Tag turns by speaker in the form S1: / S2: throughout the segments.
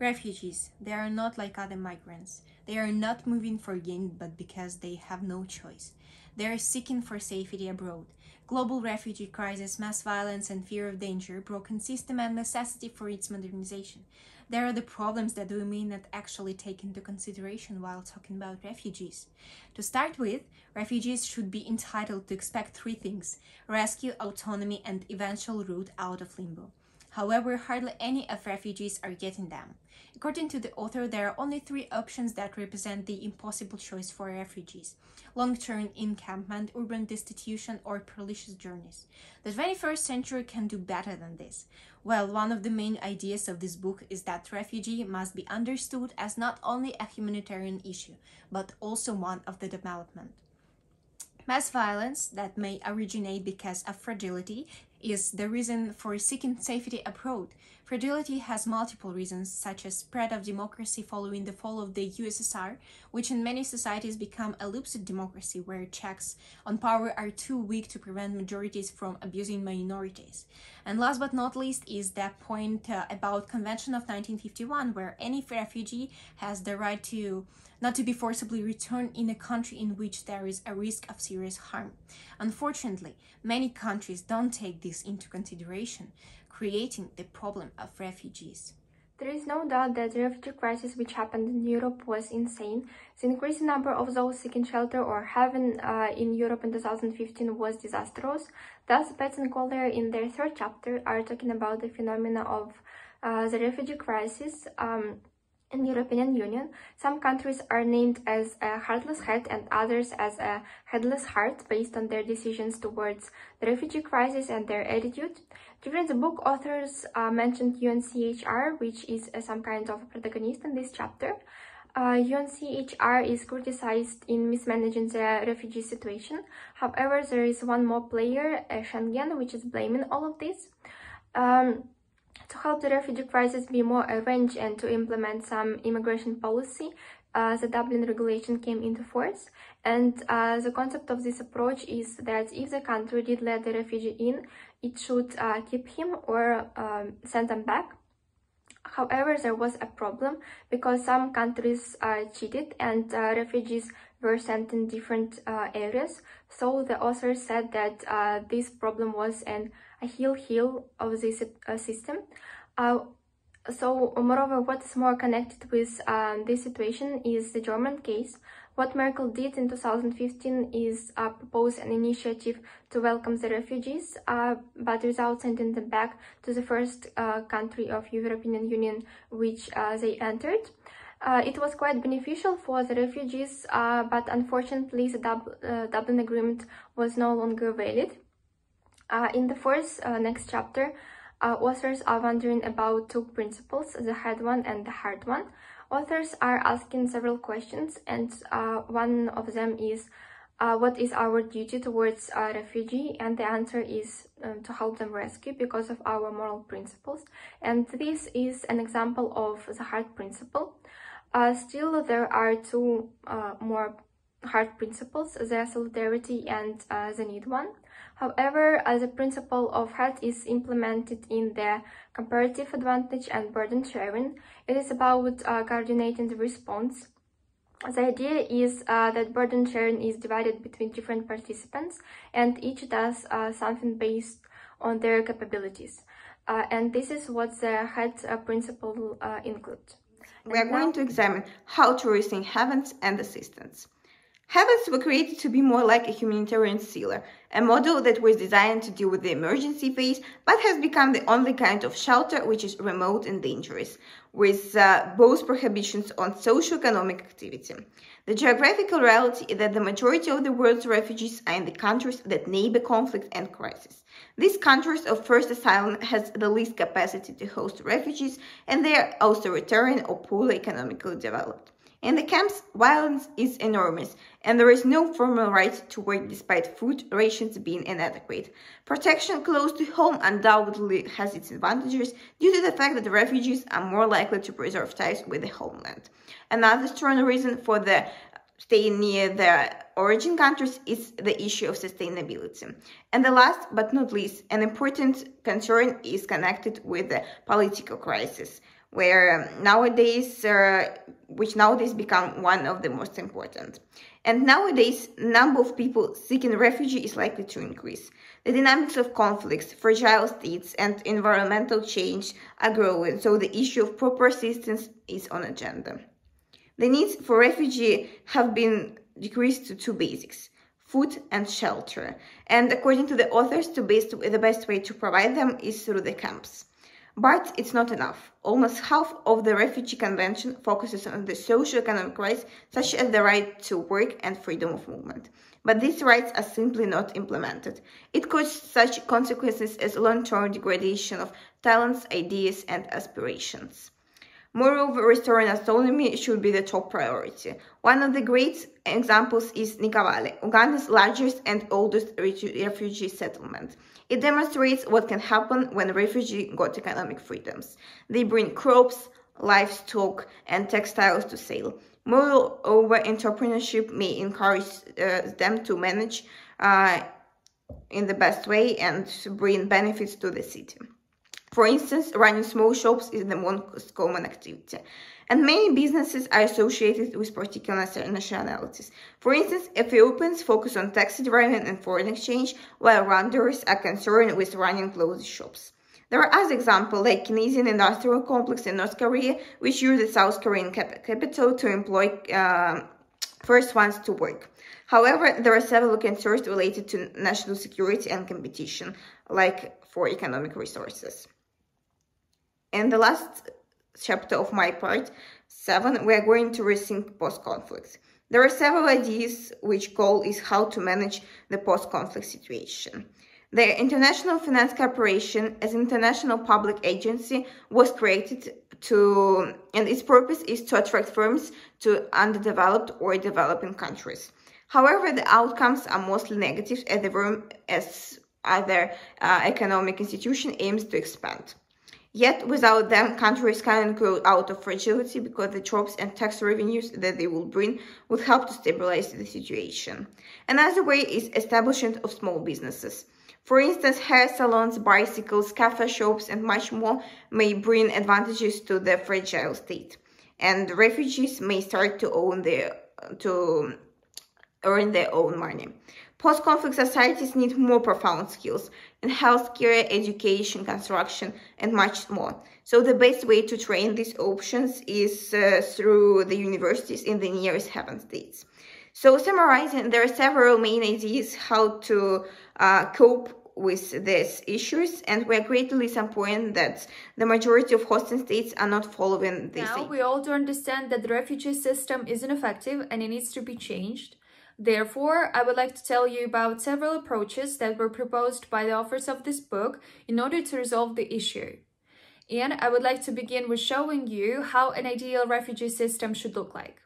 S1: Refugees, they are not like other migrants. They are not moving for gain but because they have no choice. They are seeking for safety abroad. Global refugee crisis, mass violence, and fear of danger, broken system, and necessity for its modernization. There are the problems that we may not actually take into consideration while talking about refugees. To start with, refugees should be entitled to expect three things rescue, autonomy, and eventual route out of limbo. However, hardly any of refugees are getting them. According to the author, there are only three options that represent the impossible choice for refugees long term encampment, urban destitution, or perilous journeys. The 21st century can do better than this. Well, one of the main ideas of this book is that refugee must be understood as not only a humanitarian issue, but also one of the development. Mass violence that may originate because of fragility is the reason for seeking safety abroad. Fragility has multiple reasons, such as spread of democracy following the fall of the USSR, which in many societies become a lucid democracy where checks on power are too weak to prevent majorities from abusing minorities. And last but not least is that point uh, about Convention of 1951, where any refugee has the right to not to be forcibly returned in a country in which there is a risk of serious harm. Unfortunately, many countries don't take this into consideration, creating the problem of refugees.
S2: There is no doubt that the refugee crisis which happened in Europe was insane. The increasing number of those seeking shelter or heaven uh, in Europe in 2015 was disastrous. Thus, Betts and Collier in their third chapter are talking about the phenomena of uh, the refugee crisis um, in the European Union, some countries are named as a heartless head and others as a headless heart based on their decisions towards the refugee crisis and their attitude. During the book, authors uh, mentioned UNCHR, which is uh, some kind of protagonist in this chapter. Uh, UNCHR is criticized in mismanaging the refugee situation. However, there is one more player, uh, Schengen, which is blaming all of this. Um, to help the refugee crisis be more arranged and to implement some immigration policy, uh, the Dublin regulation came into force. And uh, the concept of this approach is that if the country did let the refugee in, it should uh, keep him or um, send them back. However, there was a problem because some countries uh, cheated and uh, refugees were sent in different uh, areas. So the author said that this problem was an a heel heel of this uh, system. Uh, so, moreover, what is more connected with uh, this situation is the German case. What Merkel did in 2015 is uh, propose an initiative to welcome the refugees, uh, but without sending them back to the first uh, country of European Union which uh, they entered. Uh, it was quite beneficial for the refugees, uh, but unfortunately the Dub Dublin Agreement was no longer valid. Uh, in the first uh, next chapter, uh, authors are wondering about two principles, the hard one and the hard one. Authors are asking several questions, and uh, one of them is, uh, what is our duty towards a refugee? And the answer is um, to help them rescue because of our moral principles. And this is an example of the hard principle. Uh, still, there are two more hard principles, the solidarity and the need one. However, as a principle of heart is implemented in the comparative advantage and burden sharing, it is about uh, coordinating the response. The idea is uh, that burden sharing is divided between different participants and each does uh, something based on their capabilities. Uh, and this is what the head uh, principle uh, includes.
S3: We are going to examine how to rethink heavens and assistance. Heavens were created to be more like a humanitarian sealer, a model that was designed to deal with the emergency phase, but has become the only kind of shelter which is remote and dangerous, with uh, both prohibitions on socio-economic activity. The geographical reality is that the majority of the world's refugees are in the countries that neighbor conflict and crisis. These countries of first asylum has the least capacity to host refugees, and they are authoritarian or poorly economically developed. In the camps, violence is enormous, and there is no formal right to work despite food rations being inadequate. Protection close to home undoubtedly has its advantages due to the fact that refugees are more likely to preserve ties with the homeland. Another strong reason for the staying near the origin countries is the issue of sustainability. And the last but not least, an important concern is connected with the political crisis. Where nowadays, uh, which nowadays become one of the most important. And nowadays, number of people seeking refuge is likely to increase. The dynamics of conflicts, fragile states, and environmental change are growing, so the issue of proper assistance is on agenda. The needs for refugee have been decreased to two basics, food and shelter. And according to the authors, the best, the best way to provide them is through the camps. But it's not enough. Almost half of the Refugee Convention focuses on the socio-economic rights, such as the right to work and freedom of movement. But these rights are simply not implemented. It causes such consequences as long-term degradation of talents, ideas, and aspirations. Moreover, restoring autonomy should be the top priority. One of the great examples is Nakivale, Uganda's largest and oldest refugee settlement. It demonstrates what can happen when refugees got economic freedoms. They bring crops, livestock, and textiles to sale. Moreover, entrepreneurship may encourage uh, them to manage uh, in the best way and bring benefits to the city. For instance, running small shops is the most common activity. And many businesses are associated with particular nationalities. For instance, Ethiopians focus on taxi driving and foreign exchange, while Rwandans are concerned with running clothes shops. There are other examples, like Canadian industrial complex in North Korea, which use the South Korean cap capital to employ uh, first ones to work. However, there are several concerns related to national security and competition, like for economic resources. And the last chapter of my part, 7, we are going to rethink post-conflict. There are several ideas which goal is how to manage the post-conflict situation. The International Finance Corporation as international public agency was created to, and its purpose is to attract firms to underdeveloped or developing countries. However, the outcomes are mostly negative as the firm, as other uh, economic institution aims to expand. Yet, without them, countries cannot grow out of fragility because the jobs and tax revenues that they will bring would help to stabilize the situation. Another way is establishment of small businesses. For instance, hair salons, bicycles, cafe shops, and much more may bring advantages to the fragile state. And refugees may start to own their to earn their own money. Post-conflict societies need more profound skills in healthcare, education, construction, and much more. So the best way to train these options is uh, through the universities in the nearest haven states. So summarizing, there are several main ideas how to uh, cope with these issues, and we are greatly disappointed that the majority of hosting states are not following this.
S4: Now, we all do understand that the refugee system is ineffective and it needs to be changed. Therefore, I would like to tell you about several approaches that were proposed by the authors of this book in order to resolve the issue. And I would like to begin with showing you how an ideal refugee system should look like.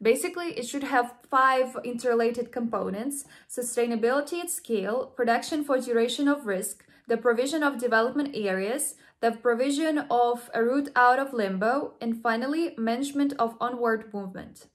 S4: Basically, it should have five interrelated components, sustainability at scale, production for duration of risk, the provision of development areas, the provision of a route out of limbo, and finally, management of onward movement.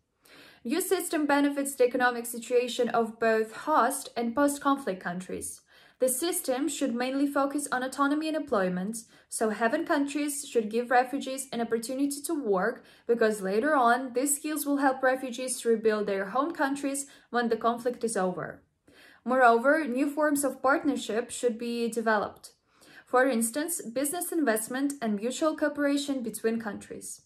S4: New system benefits the economic situation of both host and post-conflict countries. The system should mainly focus on autonomy and employment, so haven countries should give refugees an opportunity to work because later on, these skills will help refugees to rebuild their home countries when the conflict is over. Moreover, new forms of partnership should be developed. For instance, business investment and mutual cooperation between countries.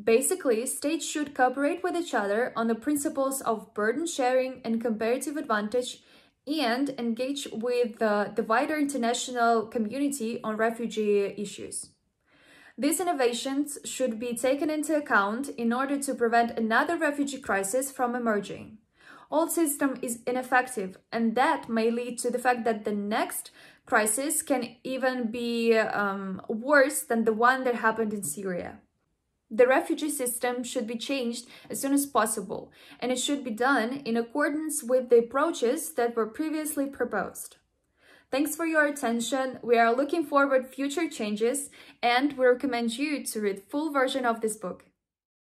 S4: Basically, states should cooperate with each other on the principles of burden sharing and comparative advantage and engage with the, the wider international community on refugee issues. These innovations should be taken into account in order to prevent another refugee crisis from emerging. Old system is ineffective and that may lead to the fact that the next crisis can even be um, worse than the one that happened in Syria. The refugee system should be changed as soon as possible, and it should be done in accordance with the approaches that were previously proposed. Thanks for your attention. We are looking forward future changes and we recommend you to read full version of this book.